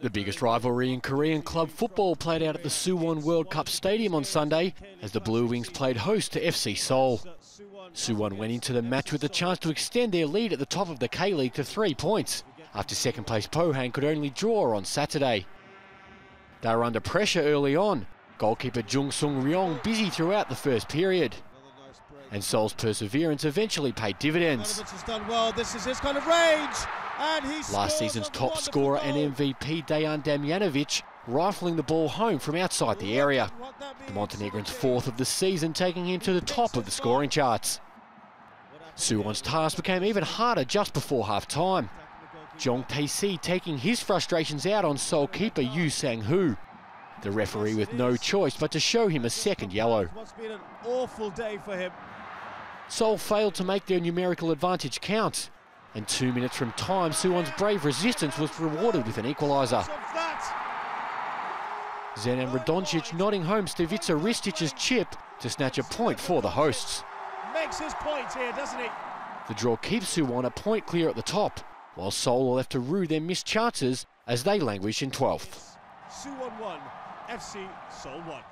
The biggest rivalry in Korean club football played out at the Suwon World Cup Stadium on Sunday as the Blue Wings played host to FC Seoul. Suwon went into the match with a chance to extend their lead at the top of the K-League to three points after second place Pohang could only draw on Saturday. They were under pressure early on, goalkeeper Jung Sung Ryong busy throughout the first period. And Seoul's perseverance eventually paid dividends. Has done well. This is his kind of range. Last season's top scorer and MVP Dejan Damjanovic rifling the ball home from outside the area. The Montenegrin's fourth of the season, taking him to the top of the scoring charts. Suwon's task became even harder just before half-time. Jong Tae-se taking his frustrations out on Seoul keeper Yu Sang-hun. The referee with no choice but to show him a second yellow. Must been an awful day for him. Seoul failed to make their numerical advantage count. And two minutes from time, Suwon's brave resistance was rewarded with an equaliser. Dzenan Radoncic nodding home Stevica Ristic's chip to snatch a point for the hosts. Makes his point here, doesn't he? The draw keeps Suwon a point clear at the top, while Seoul will have to rue their missed chances as they languish in 12th. Suwon 1, FC Seoul 1.